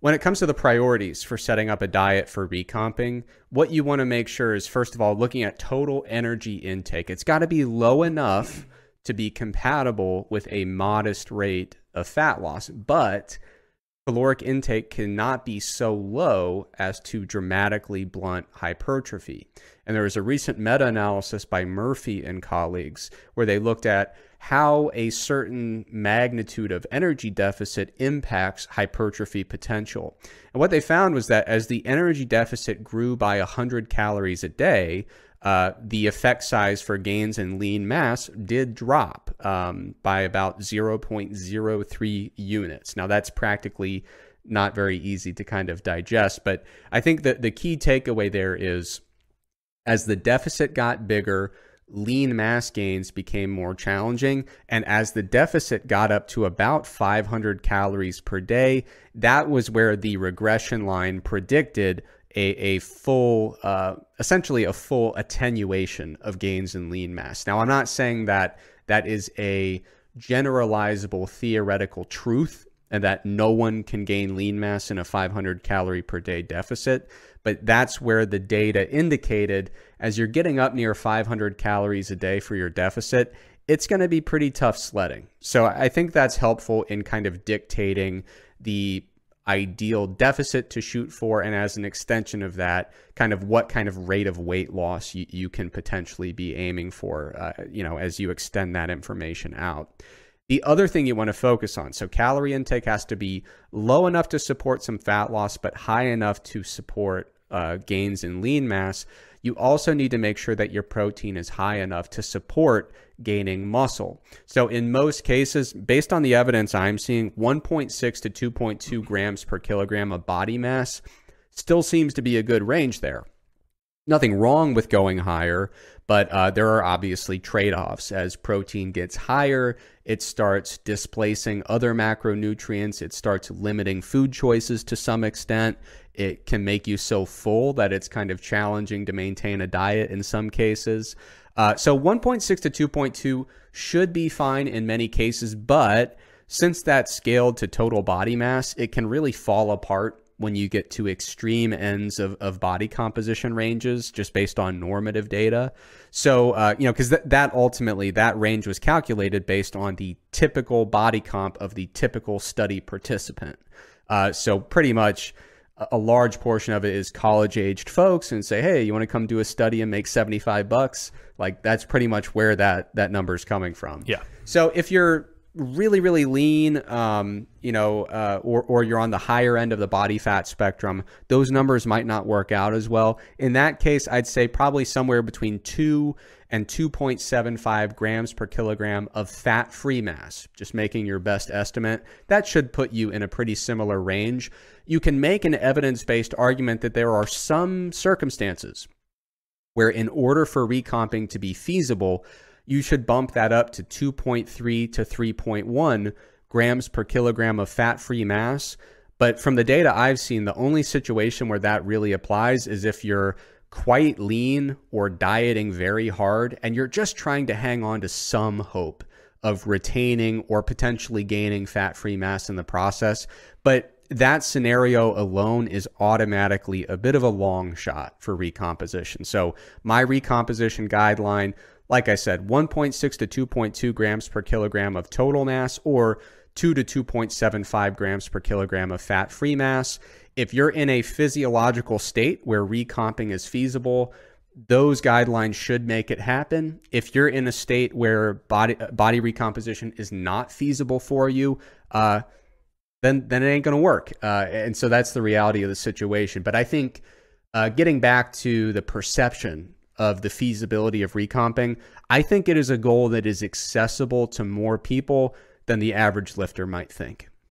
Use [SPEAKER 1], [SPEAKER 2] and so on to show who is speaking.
[SPEAKER 1] when it comes to the priorities for setting up a diet for recomping, what you want to make sure is first of all looking at total energy intake. It's got to be low enough to be compatible with a modest rate of fat loss, but caloric intake cannot be so low as to dramatically blunt hypertrophy. And there was a recent meta analysis by Murphy and colleagues where they looked at how a certain magnitude of energy deficit impacts hypertrophy potential. And what they found was that as the energy deficit grew by 100 calories a day, uh, the effect size for gains in lean mass did drop um, by about 0.03 units. Now, that's practically not very easy to kind of digest, but I think that the key takeaway there is as the deficit got bigger, lean mass gains became more challenging. And as the deficit got up to about 500 calories per day, that was where the regression line predicted a, a full, uh, essentially a full attenuation of gains in lean mass. Now, I'm not saying that that is a generalizable theoretical truth and that no one can gain lean mass in a 500 calorie per day deficit. But that's where the data indicated as you're getting up near 500 calories a day for your deficit, it's going to be pretty tough sledding. So I think that's helpful in kind of dictating the ideal deficit to shoot for and as an extension of that kind of what kind of rate of weight loss you, you can potentially be aiming for uh, you know as you extend that information out the other thing you want to focus on so calorie intake has to be low enough to support some fat loss but high enough to support uh, gains in lean mass you also need to make sure that your protein is high enough to support gaining muscle. So, in most cases, based on the evidence I'm seeing, 1.6 to 2.2 grams per kilogram of body mass still seems to be a good range there. Nothing wrong with going higher, but uh, there are obviously trade offs. As protein gets higher, it starts displacing other macronutrients, it starts limiting food choices to some extent. It can make you so full that it's kind of challenging to maintain a diet in some cases. Uh, so 1.6 to 2.2 should be fine in many cases, but since that's scaled to total body mass, it can really fall apart when you get to extreme ends of, of body composition ranges just based on normative data. So, uh, you know, because th- that ultimately, that range was calculated based on the typical body comp of the typical study participant. Uh, so, pretty much a large portion of it is college aged folks and say, hey, you want to come do a study and make 75 bucks? Like that's pretty much where that that number is coming from.
[SPEAKER 2] Yeah.
[SPEAKER 1] So if you're really really lean um, you know uh, or, or you're on the higher end of the body fat spectrum those numbers might not work out as well. In that case i'd say probably somewhere between 2 and 2.75 grams per kilogram of fat free mass just making your best estimate. That should put you in a pretty similar range. You can make an evidence based argument that there are some circumstances where in order for recomping to be feasible you should bump that up to 2.3 to 3.1 grams per kilogram of fat free mass. But from the data I've seen, the only situation where that really applies is if you're quite lean or dieting very hard and you're just trying to hang on to some hope of retaining or potentially gaining fat free mass in the process. But that scenario alone is automatically a bit of a long shot for recomposition. So, my recomposition guideline like I said, 1.6 to 2.2 grams per kilogram of total mass or 2 to 2.75 grams per kilogram of fat free mass. If you're in a physiological state where recomping is feasible, those guidelines should make it happen. If you're in a state where body body recomposition is not feasible for you, uh, then then it ain't to work. Uh, and so that's the reality of the situation. But I think uh, getting back to the perception of the feasibility of recomping, I think it is a goal that is accessible to more people than the average lifter might think.